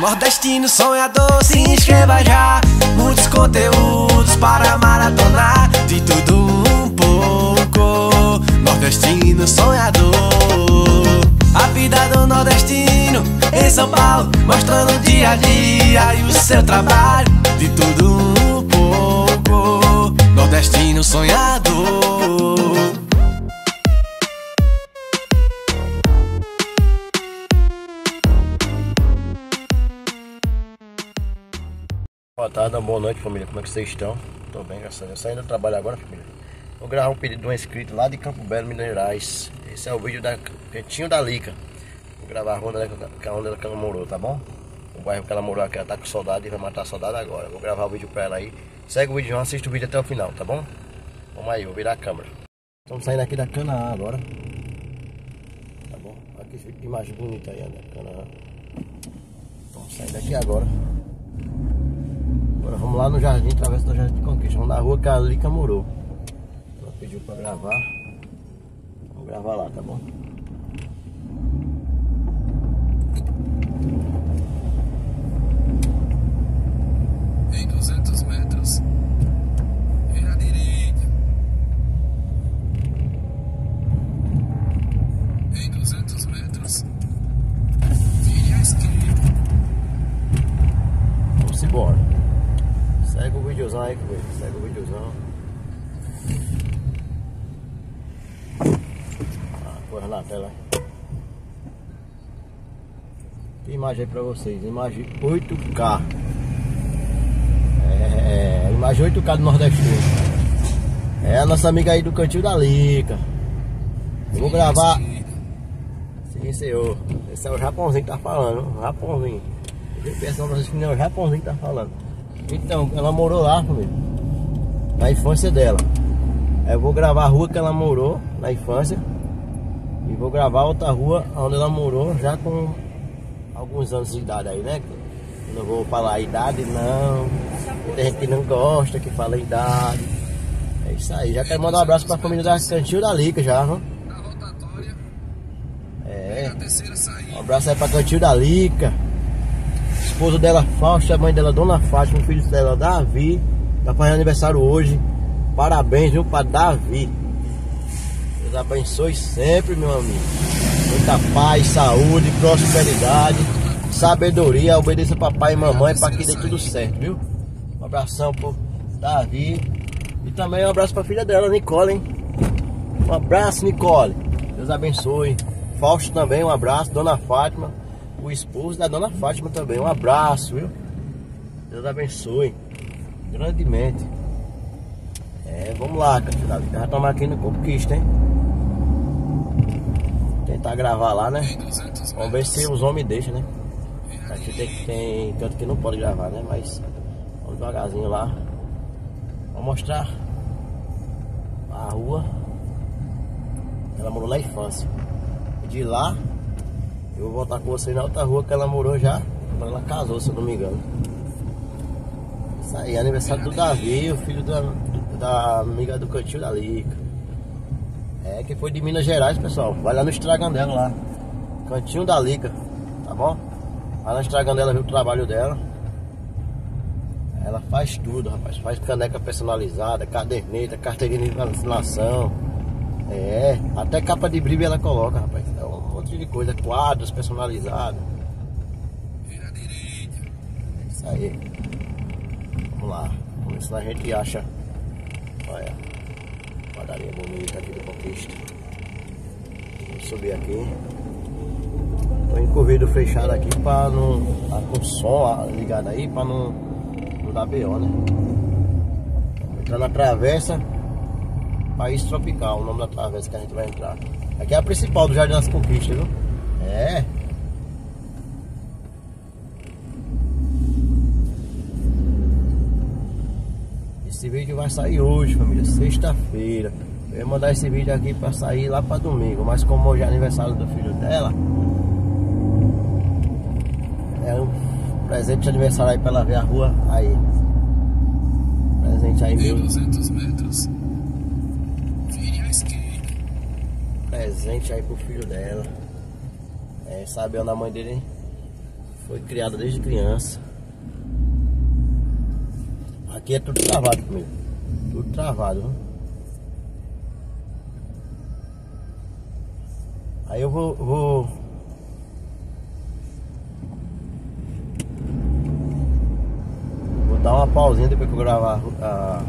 nordestino sonhador, se inscreva já. Muitos conteúdos para maratonar. De tudo um pouco. Nordestino sonhador. A vida do nordestino em São Paulo, mostrando o dia a dia e o seu trabalho. De tudo um pouco. Nordestino sonhador. Boa tarde, boa noite família, como é que vocês estão? Tô bem, graças a Deus. Saindo do trabalho agora, família. Vou gravar um pedido de um inscrito lá de Campo Belo, Minas Gerais. Esse é o vídeo da Cantinho da Lica. Vou gravar a é onde ela morou, tá bom? O bairro que ela morou aqui, ela tá com saudade e vai matar saudade agora. Vou gravar o vídeo pra ela aí. Segue o vídeo, não assiste o vídeo até o final, tá bom? Vamos aí, vou virar a câmera. Estamos saindo aqui da Canaã agora. Tá bom? Aqui que imagem bonita aí, né? Canaã. Estamos saindo aqui agora. Agora vamos lá no jardim, através do Jardim de Conquista. Vamos na rua que a Lica morou. Ela pediu pra gravar. Vamos gravar lá, tá bom? Em 200 metros, vira à direita. Em 200 metros, vire à esquerda. Vamos embora. Segue o videozão aí, comigo. Segue o videozão. Ah, coisa na tela. Tem imagem aí pra vocês. Imagem 8K. É, é, imagem 8K do Nordestino. É a nossa amiga aí do Cantinho da Lica. Eu vou gravar. Sim, senhor. Esse é o Japãozinho que tá falando. O Japãozinho. Pessoal que não é o Japãozinho que tá falando. Então, ela morou lá comigo. Na infância dela. Eu vou gravar a rua que ela morou na infância. E vou gravar outra rua onde ela morou já com alguns anos de idade aí, né? Não vou falar a idade não. Tem gente que não gosta, que fala a idade. É isso aí. Já quero mandar um abraço pra família da Cantinho da Lica já, viu? Na rotatória, É. Um abraço aí pra Cantinho da Lica. Esposa dela, Fausta, mãe dela, Dona Fátima, o filho dela, Davi. Tá fazendo aniversário hoje. Parabéns, viu, pra Davi. Deus abençoe sempre, meu amigo. Muita paz, saúde, prosperidade, sabedoria. Obedeça papai e mamãe pra que dê tudo certo, viu? Um abração pro Davi. E também um abraço pra filha dela, Nicole, hein? Um abraço, Nicole. Deus abençoe. Fausto também, um abraço. Dona Fátima, o esposo da Dona Fátima também, um abraço, viu? Deus abençoe. Grandemente. É, vamos lá, candidato. Já estamos aqui no Conquista, hein? Tentar gravar lá, né? Em 200 Vamos ver se os homens deixam, né? Aqui tem, tem canto que não pode gravar, né? Mas vamos devagarzinho lá. Vou mostrar a rua. Ela morou na infância. De lá, eu vou voltar com você na outra rua que ela morou já. Quando ela casou, se eu não me engano. Isso aí, aniversário do Davi, o filho da, da amiga do Cantinho da Lica. É, que foi de Minas Gerais, pessoal. Vai lá no Estragandela lá. Cantinho da Lica, tá bom? Lá no Estragandela ver o trabalho dela. Ela faz tudo, rapaz. Faz caneca personalizada, caderneta, carteirinha de vacinação. É, até capa de brilho ela coloca, rapaz. É um monte de coisa, quadros personalizados. Vira direita. É isso aí. Vamos lá. Vamos ver se a gente acha. Olha. Padaria bonita aqui do Conquista. Vamos subir aqui. O vidro fechado aqui pra não. Tá com o som ligado aí pra não, não dar BO, né? Entrar na travessa. País Tropical, o nome da travessa que a gente vai entrar. Aqui é a principal do Jardim das Conquistas, viu? É. Esse vídeo vai sair hoje, família, sexta-feira. Eu ia mandar esse vídeo aqui pra sair lá pra domingo, mas como hoje é aniversário do filho dela, é um presente de aniversário aí pra ela ver a rua aí. Presente aí meu, 200 metros, vire à esquerda. presente aí pro filho dela. É, sabe onde a mãe dele Foi criada desde criança. Aqui é tudo travado comigo. Tudo travado, viu? Aí eu vou, vou Vou dar uma pausinha depois que eu gravar a,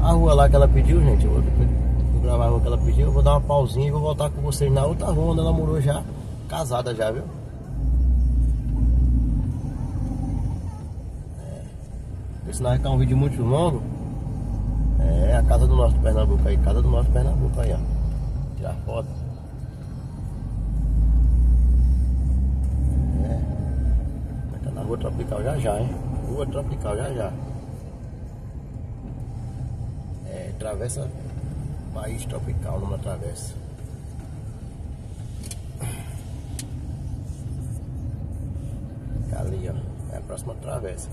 a rua lá que ela pediu, gente. Eu depois que eu gravar a rua que ela pediu, eu vou dar uma pausinha e vou voltar com vocês na outra rua onde ela morou já, casada já, viu? É. Se não vai ficar um vídeo muito longo, é a casa do nosso Pernambuco aí, casa do nosso Pernambuco aí, ó. Tirar foto. É. Vai estar na rua tropical já já, hein? Rua tropical já já. É, travessa país tropical numa travessa. Tá ali, ó. É a próxima travessa.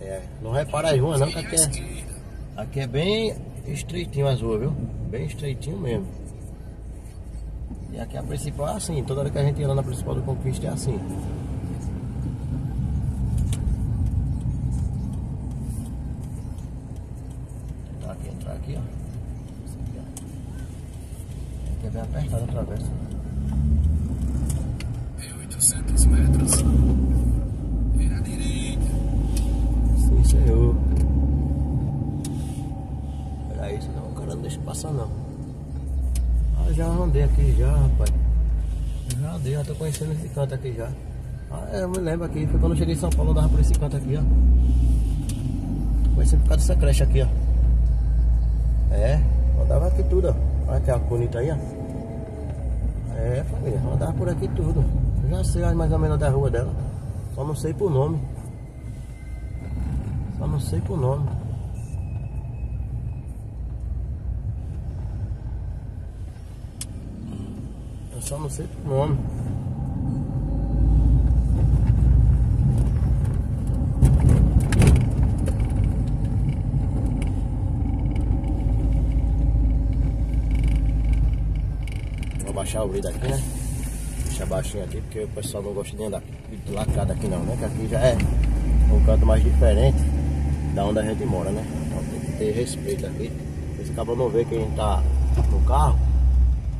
É, não repara as ruas não, que aqui é, aqui é bem estreitinho as ruas, viu? Bem estreitinho mesmo. E aqui a principal é assim, toda hora que a gente anda na principal do Conquista é assim. Aqui, ó. Aqui, é bem apertado a travessa. Em 800 metros. Vira à direita. Sim, senhor. Pera isso, não, o cara não deixa passar não. Ah, já andei aqui já, rapaz. Já andei, já tô conhecendo esse canto aqui já. Ah, é, eu me lembro aqui, foi quando eu cheguei em São Paulo, eu andava por esse canto aqui, ó. Conheci por causa dessa creche aqui, ó. É, andava aqui tudo, ó. Olha que a bonita aí, ó. É, família, andava por aqui tudo. Eu já sei mais ou menos da rua dela. Só não sei por nome. Só não sei por nome. Eu só não sei por nome. Baixar o vidro aqui, né? Deixa baixinho aqui, porque o pessoal não gosta de andar de lacrado aqui não, né? Que aqui já é um canto mais diferente da onde a gente mora, né? Então tem que ter respeito aqui. Esse cabo não vê quem tá no carro,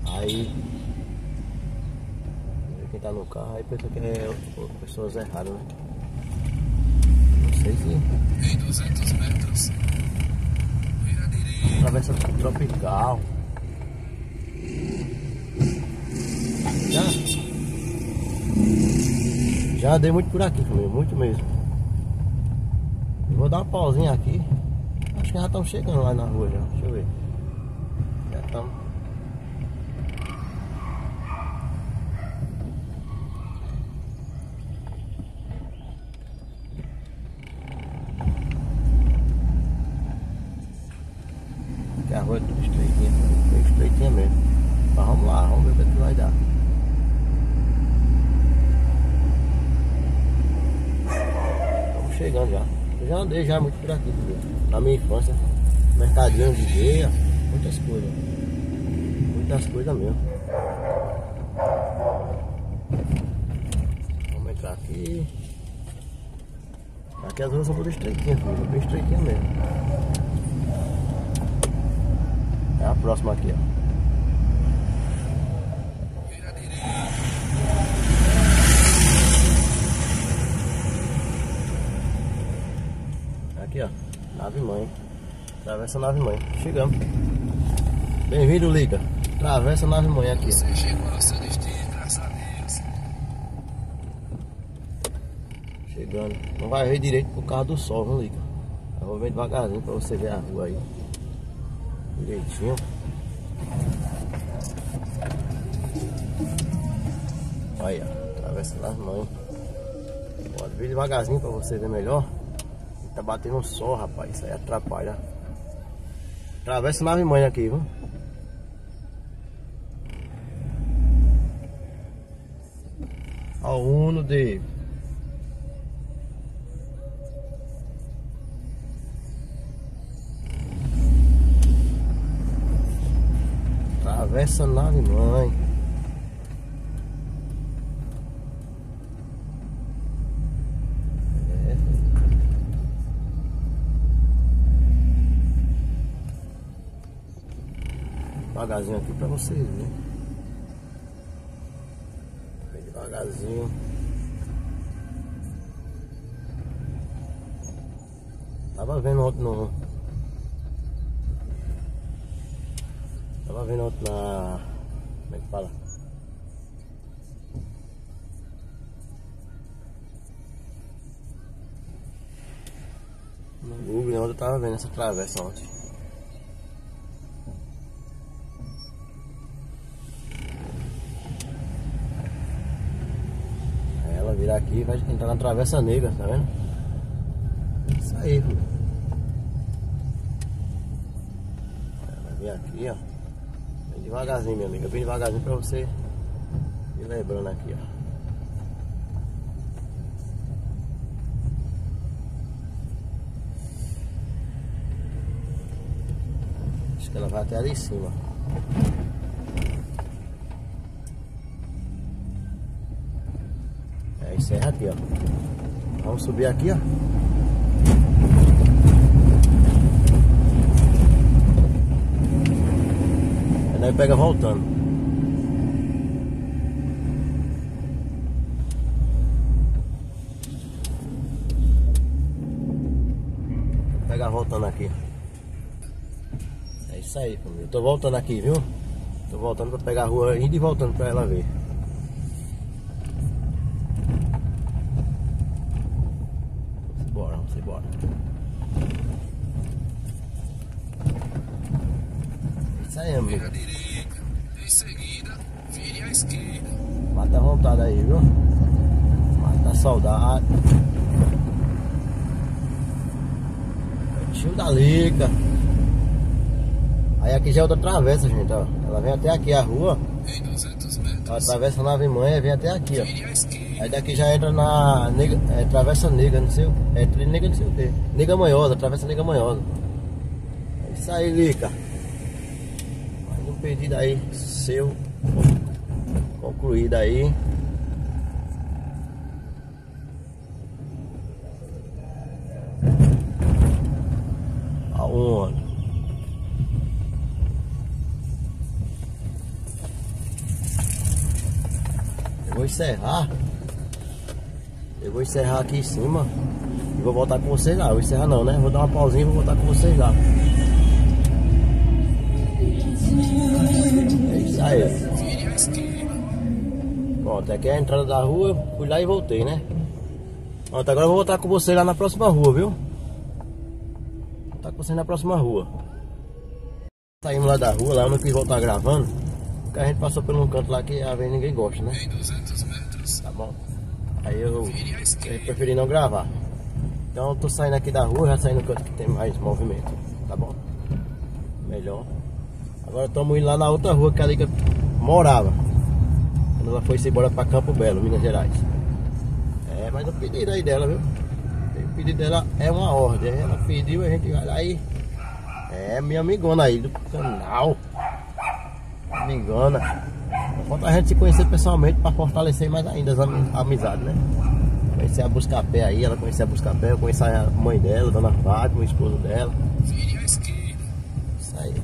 aí quem tá no carro, aí pensa que é pessoas erradas, né? Não sei se Em 200 metros. Atravessa tropical. Já, já andei muito por aqui comigo, muito mesmo. Eu vou dar uma pausinha aqui. Acho que já estão chegando lá na rua já. Deixa eu ver. Já estão. Aqui a rua é tudo estreitinha, bem estreitinha mesmo. Mas vamos lá, vamos ver o que, é que vai dar. Estamos chegando já. Andei já muito por aqui, na minha infância. Mercadinho de veia, muitas coisas. Muitas coisas mesmo. Vamos entrar aqui. Aqui as ruas são todas estreitinhas, filho, bem estreitinha mesmo. É a próxima aqui, ó. Vira à direita. Aqui, ó. Nave mãe. Travessa nave mãe. Chegamos. Bem-vindo, Liga. Travessa nave mãe aqui. Você chegou ao seu destino, graças a Deus. Chegando. Não vai ver direito por causa do sol, viu, Liga? Eu vou ver devagarzinho pra você ver a rua aí. Direitinho. Olha, travessa nave mãe. Pode ver devagarzinho pra você ver melhor. Tá batendo um sol, rapaz. Isso aí atrapalha. Travessa nave mãe aqui, viu? Ó, o Uno de Travessa nave mãe. Devagarzinho aqui pra vocês verem. Bem devagarzinho. Tava vendo ontem no. Tava vendo ontem na. Como é que fala? No Google, né? eu tava vendo essa travessa ontem. Virar aqui vai entrar na travessa negra, tá vendo? Isso aí, filho. Ela vem aqui, ó. Bem devagarzinho, minha amiga. Bem devagarzinho pra você ir lembrando aqui, ó. Acho que ela vai até ali em cima. Encerra aqui, ó. Vamos subir aqui, ó. Aí nós pega voltando. Pega voltando aqui. É isso aí, família. Eu tô voltando aqui, viu? Tô voltando pra pegar a rua, indo e voltando pra ela ver. Bora, vamos embora. É Isso aí, amigo. Vira à direita. Em seguida, vire à esquerda. Mata a vontade aí, viu? Mata a saudade. Pertinho da Lica. Aí aqui já é outra travessa, gente, ó. Ela vem até aqui a rua. Em 200 Ela metros, atravessa na Ave Mãe e vem até aqui, ó. Aí daqui já entra na nega, é, travessa negra, não sei o É nega não sei o quê. Nega manhosa, travessa nega manhosa. É isso aí, Lica. Pedido aí seu. Concluído aí. Aonde? Eu vou encerrar. Eu vou encerrar aqui em cima. E vou voltar com vocês lá. Eu vou encerrar não, né? Vou dar uma pausinha e vou voltar com vocês lá. É isso aí. Pronto, aqui é a entrada da rua. Fui lá e voltei, né? Pronto, agora eu vou voltar com vocês lá na próxima rua, viu? Vou voltar com vocês na próxima rua. Saímos lá da rua, lá eu não quis voltar gravando. Porque a gente passou por um canto lá que a vez ninguém gosta, né? Em 200 metros, Tá bom? Aí eu, eu preferi não gravar. Então eu tô saindo aqui da rua, já saindo no canto que tem mais movimento. Tá bom? Melhor. Agora estamos indo lá na outra rua que a Liga morava. Quando ela foi embora pra Campo Belo, Minas Gerais. É, mas o pedido aí dela, viu? O pedido dela é uma ordem. Ela pediu, a gente vai lá e. É minha amigona aí do canal. Amigona. Falta a gente se conhecer pessoalmente pra fortalecer mais ainda as ami- amizades, né? Conhecer a Buscapé aí, ela conhecer a Buscapé, eu conhecer a mãe dela, Dona Fátima, o esposo dela. Vire à esquerda. Isso aí.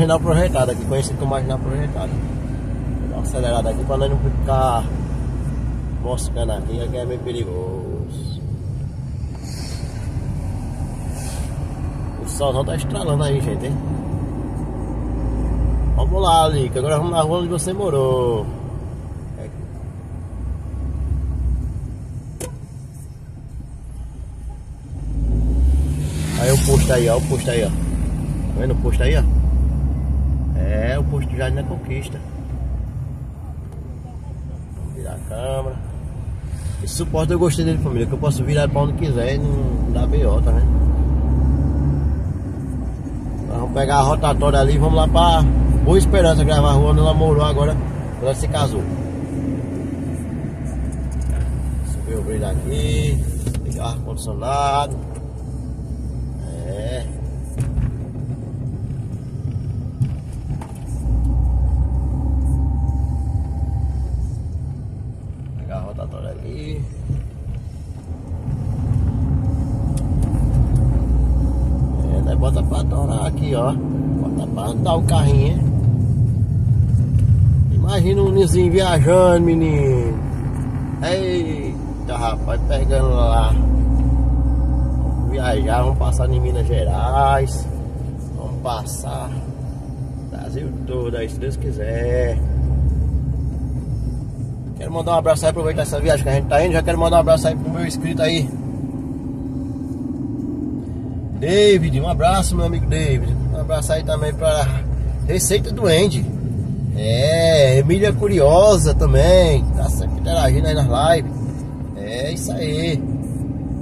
Marginal projetada, aqui conhecida como marginal projetada. Vou dar uma acelerada aqui pra nós não ficar moscando aqui, aqui é meio perigoso. O solzão tá estralando aí, gente, hein? Vamos lá, Lica, agora vamos na rua onde você morou. É. Aí o posto aí, ó, o posto aí, ó. Tá vendo o posto aí, ó? É, o posto Jardim da Conquista. Vamos virar a câmera. Esse suporte eu gostei dele, família, que eu posso virar pra onde quiser e não dá BO, tá? Nós vamos pegar a rotatória ali e vamos lá pra Boa Esperança gravar a rua onde ela morou agora, quando ela se casou. Subir o brilho aqui, ligar ar-condicionado. Pra torar aqui, ó. Bota pra andar o carrinho, hein? Imagina um nizinho viajando, menino. Eita, rapaz, pegando lá. Vamos viajar, vamos passar em Minas Gerais. Vamos passar Brasil todo aí, se Deus quiser. Quero mandar um abraço aí, aproveitar essa viagem que a gente tá indo. Já quero mandar um abraço aí pro meu inscrito aí. David, um abraço, meu amigo David. Um abraço aí também pra Receita do Andy. É, Emília Curiosa também. Tá sempre interagindo aí nas lives. É isso aí.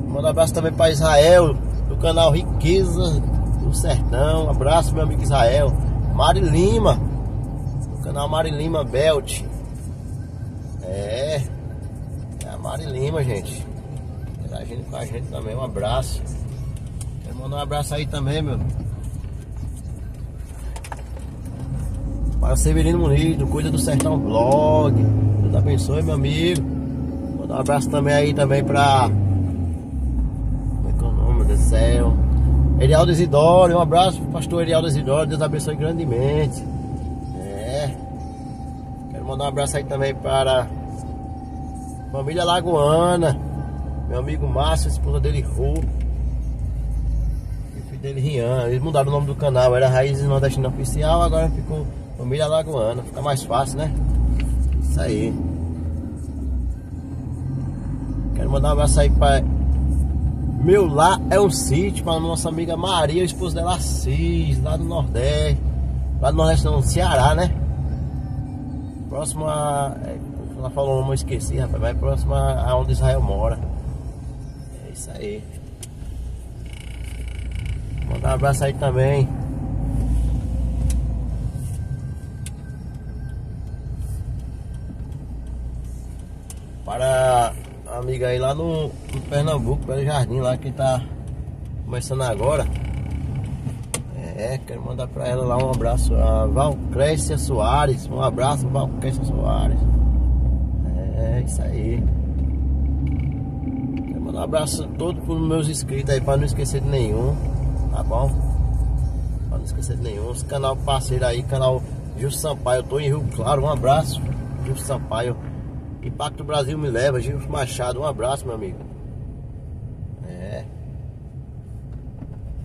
Manda um abraço também pra Israel, do canal Riqueza do Sertão. Um abraço, meu amigo Israel. Mari Lima, do canal Mari Lima Belt. É, é a Mari Lima, gente. Interagindo com a gente também. Um abraço. Quero mandar um abraço aí também, meu. Para Severino Muniz, do Cuida do Sertão Vlog. Deus abençoe, meu amigo. Mandar um abraço também aí também pra. Como é que é o nome do céu? Erialdo Isidoro, um abraço pro pastor Erialdo Isidoro, Deus abençoe grandemente. É. Quero mandar um abraço aí também para família Lagoana, meu amigo Márcio, esposa dele Rô, o dele Rian. Eles mudaram o nome do canal, era Raízes Nordestina Oficial, agora ficou Família Lagoana, fica mais fácil, né? Isso aí. Quero mandar um abraço aí para meu lá é um sítio para nossa amiga Maria, esposa dela Assis, lá do Nordeste. Lá do Nordeste não, Ceará, né? Próximo a. é, Ela falou, não esqueci, rapaz, mas próximo a a onde Israel mora. É isso aí. Um abraço aí também. Para a amiga aí lá no, no Pernambuco, pelo Jardim lá que tá começando agora. É, quero mandar pra ela lá um abraço. A Valcrécia Soares. Um abraço, Valcrécia Soares. É, isso aí. Quero mandar um abraço todo pros meus inscritos aí, pra não esquecer de nenhum. Tá bom? Pra não esquecer de nenhum. Canal parceiro aí, canal Gil Sampaio. Eu tô em Rio Claro. Um abraço, Gil Sampaio. Impacto Brasil me leva, Gil Machado. Um abraço, meu amigo. É.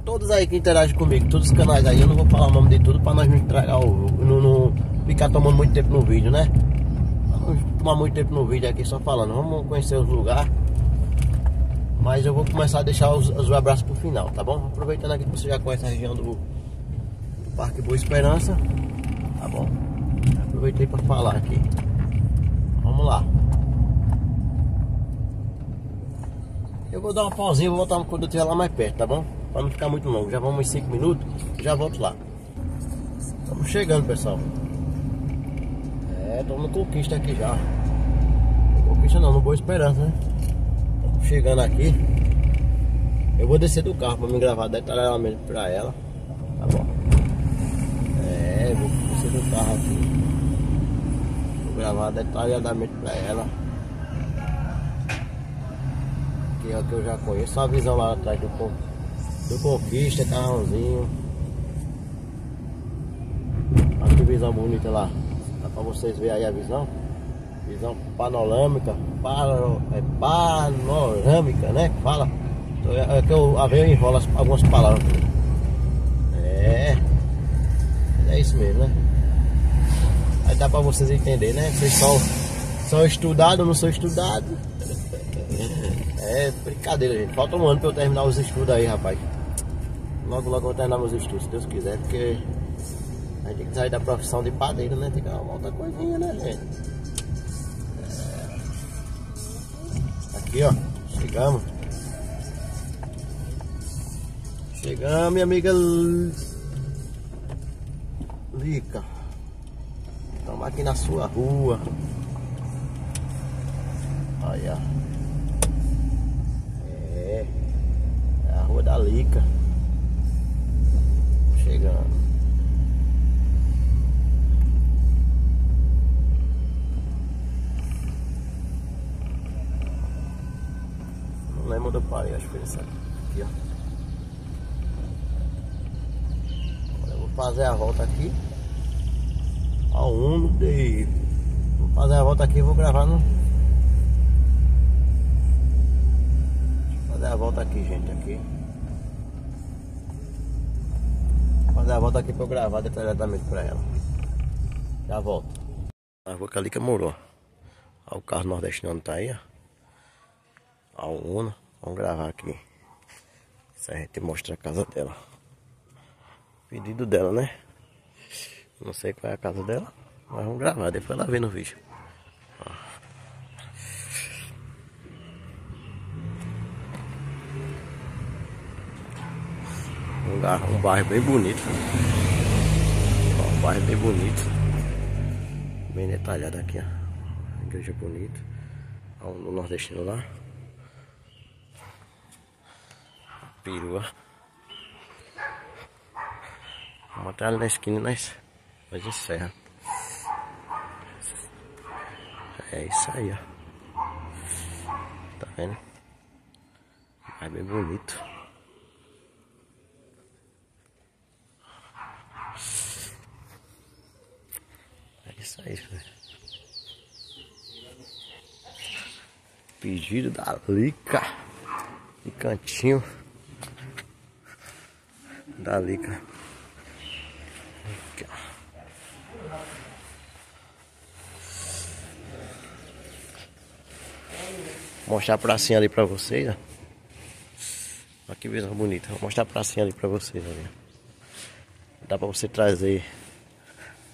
Todos aí que interagem comigo, todos os canais aí, eu não vou falar o nome de tudo pra nós não estragar o. Não, não ficar tomando muito tempo no vídeo, né? Pra não tomar muito tempo no vídeo aqui só falando. Vamos conhecer os lugares. Mas eu vou começar a deixar os, os abraços pro final, tá bom? Aproveitando aqui que você já conhece a região do, do Parque Boa Esperança, tá bom? Aproveitei pra falar aqui. Vamos lá. Eu vou dar uma pausinha, vou voltar quando eu estiver lá mais perto, tá bom? Pra não ficar muito longo. Já vamos uns 5 minutos, já volto lá. Estamos chegando, pessoal. É, estamos no Conquista aqui já. Conquista não, no Boa Esperança, né? Chegando aqui. Eu vou descer do carro pra me gravar detalhadamente pra ela. Tá bom? É, vou descer do carro aqui. Vou gravar detalhadamente pra ela. Que é o que eu já conheço. A visão lá atrás do, do Conquista, carrãozinho. Olha que visão bonita lá. Dá pra vocês verem aí a visão. Visão panorâmica. Pano, é panorâmica, né? Fala. É, é que eu, a enrolo as- algumas palavras. É. É isso mesmo, né? Aí dá pra vocês entenderem, né? Vocês são, são estudados, eu não sou estudado. É brincadeira, gente. Falta um ano pra eu terminar os estudos aí, rapaz. Logo, logo eu vou terminar meus estudos, se Deus quiser, porque a gente tem que sair da profissão de padeiro, né? Tem que arrumar outra coisinha, né, gente? Aqui, ó. Chegamos. Chegamos, minha amiga Lica. Estamos aqui na sua rua. Olha. É. É a rua da Lica. Chegando. Não do pai, acho que foi essa aqui, ó. Agora eu vou fazer a volta aqui ao Uno de. Vou fazer a volta aqui e vou gravar no. Fazer a volta aqui, gente, aqui. Vou fazer a volta aqui pra eu gravar detalhadamente pra ela. Já volto. A rua que morou. Olha o carro nordestino tá aí, ó. Ao Uno. Vamos gravar aqui. Isso a gente mostra a casa dela. Pedido dela, né? Não sei qual é a casa dela, mas vamos gravar, depois ela vê no vídeo. Um, um bairro bem bonito. Um bairro bem bonito. Bem detalhado aqui, ó. Igreja bonita. No nordestino lá. Perua. Vamos até ali na esquina, nós mas encerra. É isso aí, ó. Tá vendo? É bem bonito. É isso aí, velho. Pedido da Lica. E cantinho da Lica. Aqui, ó. mostrar a pracinha ali pra vocês, ó. Olha que visão bonita. Vou mostrar a pracinha ali pra vocês. Dá pra você trazer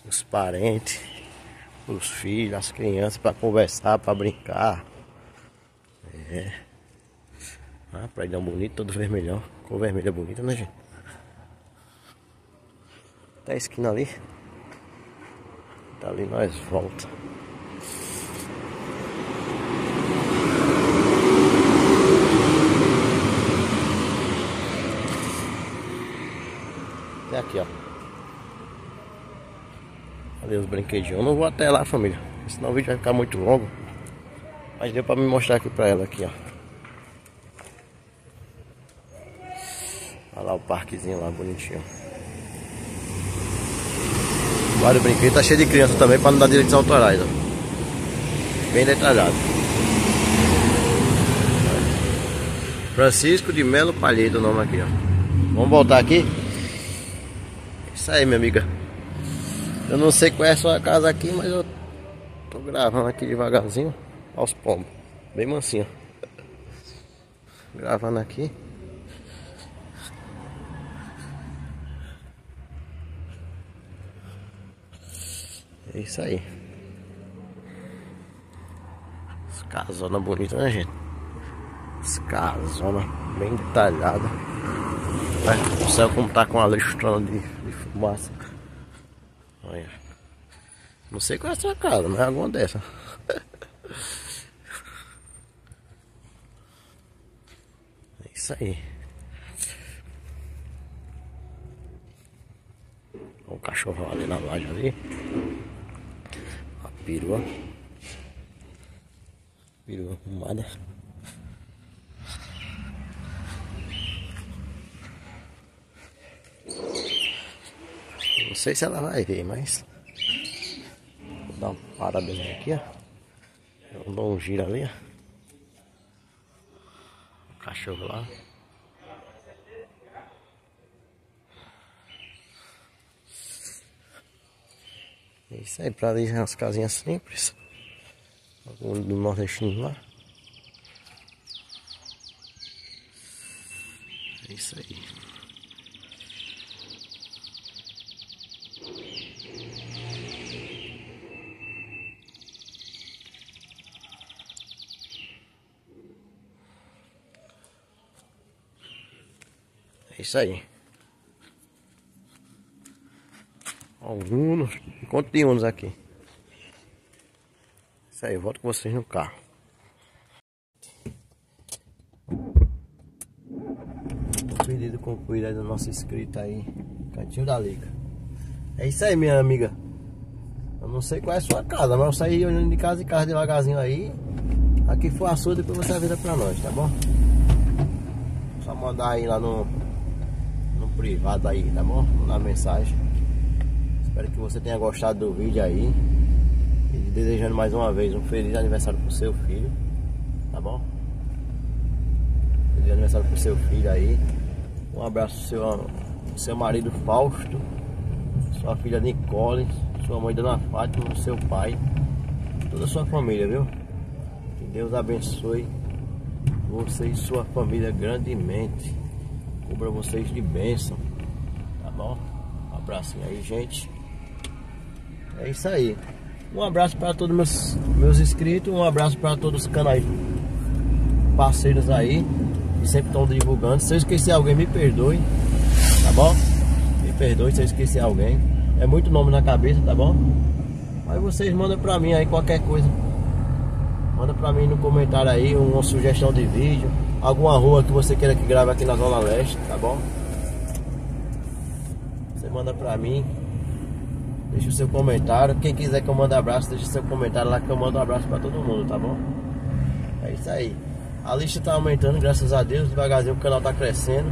os parentes, os filhos, as crianças pra conversar, pra brincar. É. Ah, praidão bonito, todo vermelhão. Cor vermelha bonita, né, gente? Até a esquina ali. Tá ali nós volta. É aqui, ó. Ali os brinquedinhos. Eu não vou até lá, família. Senão o vídeo vai ficar muito longo. Mas deu pra me mostrar aqui pra ela aqui, ó. Olha lá o parquezinho lá, bonitinho. Vários brinquedos. Tá cheio de criança também pra não dar direitos autorais, ó. Bem detalhado. Francisco de Melo Palheiro o nome aqui, ó. Vamos voltar aqui. Isso aí, minha amiga. Eu não sei qual é a sua casa aqui, mas eu tô gravando aqui devagarzinho aos pombos. Bem mansinho. Gravando aqui. É isso aí. Casona bonita, né, gente? Casona bem detalhada. O céu como tá com a listrona de, de fumaça. Olha. Não sei qual é a sua casa, mas é alguma dessa. É isso aí. O cachorro ali na laje ali. A perua. Arrumada. Não sei se ela vai ver, mas. Vou dar uma parada aqui, ó. Eu dou um giro ali, ó. O cachorro lá. É isso aí, pra eles é umas casinhas simples. Do nordestino lá. É isso aí. É isso aí. Alguns. Uns aqui. Isso aí, volto com vocês no carro. Pedido concluído aí do nosso inscrito aí. Cantinho da Liga. É isso aí, minha amiga. Eu não sei qual é a sua casa, mas eu saí olhando de casa em casa devagarzinho aí. Aqui foi a sua, depois você avisa pra nós, tá bom? Só mandar aí lá no, no privado aí, tá bom? Na mensagem. Espero que você tenha gostado do vídeo aí. E desejando mais uma vez um feliz aniversário pro seu filho. Tá bom? Feliz aniversário pro seu filho aí. Um abraço pro seu, seu marido Fausto. Sua filha Nicole. Sua mãe Dona Fátima. Seu pai. Toda a sua família, viu? Que Deus abençoe você e sua família grandemente. Cubra vocês de bênção. Tá bom? Um abracinho aí, gente. É isso aí. Um abraço para todos meus meus inscritos, um abraço para todos os canais parceiros aí que sempre estão divulgando. Se eu esquecer alguém, me perdoe, tá bom? Me perdoe se eu esquecer alguém. É muito nome na cabeça, tá bom? Mas vocês mandam pra mim aí qualquer coisa. Manda pra mim no comentário aí uma sugestão de vídeo, alguma rua que você queira que grave aqui na Zona Leste, tá bom? Você manda pra mim. Deixa o seu comentário. Quem quiser que eu mande abraço, deixa seu comentário lá que eu mando um abraço pra todo mundo, tá bom? É isso aí. A lista tá aumentando, graças a Deus. Devagarzinho o canal tá crescendo.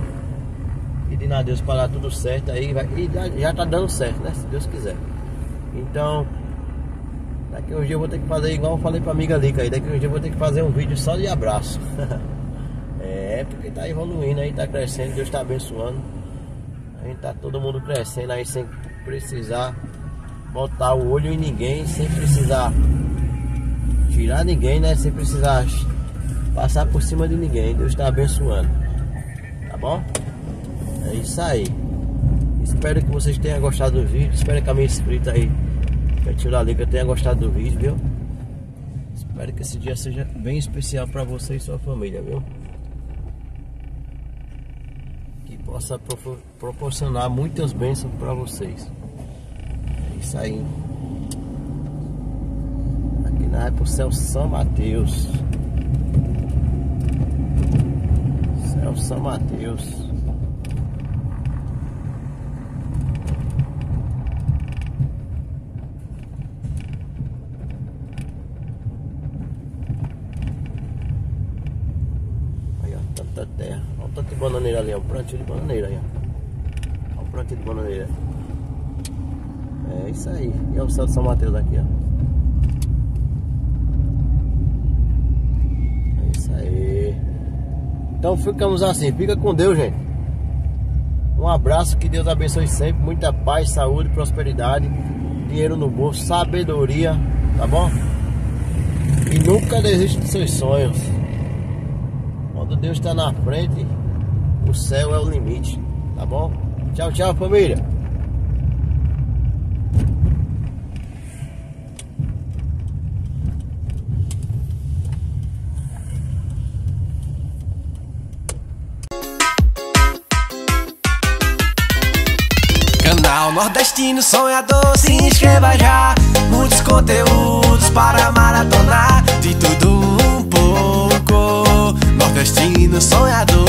Pedindo a Deus para dar tudo certo aí. Vai, e já, já tá dando certo, né? Se Deus quiser. Então, daqui uns dias eu vou ter que fazer igual eu falei pra amiga Lica aí. Daqui uns dias eu vou ter que fazer um vídeo só de abraço. é, porque tá evoluindo aí, tá crescendo. Deus tá abençoando. A gente tá todo mundo crescendo aí sem precisar botar o olho em ninguém, sem precisar tirar ninguém, né? Sem precisar passar por cima de ninguém. Deus está abençoando. Tá bom? É isso aí. Espero que vocês tenham gostado do vídeo. Espero que a minha inscrita aí, da Liga, tenha gostado do vídeo, viu? Espero que esse dia seja bem especial para você e sua família, viu? Que possa pro proporcionar muitas bênçãos para vocês. Aí. Aqui na é pro céu São Mateus. Céu São Mateus. Aí, ó, tanta terra. Olha o tanto de bananeira ali, ó. O plantio de bananeira aí, ó. Olha o plantio de bananeira. É isso aí. E é o céu de São Mateus aqui, ó. É isso aí. Então ficamos assim. Fica com Deus, gente. Um abraço, que Deus abençoe sempre. Muita paz, saúde, prosperidade, dinheiro no bolso, sabedoria, tá bom? E nunca desista dos seus sonhos. Quando Deus está na frente, o céu é o limite, tá bom? Tchau, tchau, família. Nordestino Sonhador, se inscreva já. Muitos conteúdos para maratonar. De tudo um pouco. Nordestino Sonhador.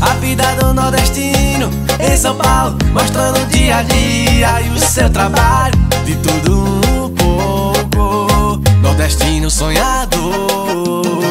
A vida do nordestino em São Paulo, mostrando o dia a dia e o seu trabalho. De tudo um pouco. Nordestino Sonhador.